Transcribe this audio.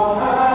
Amen.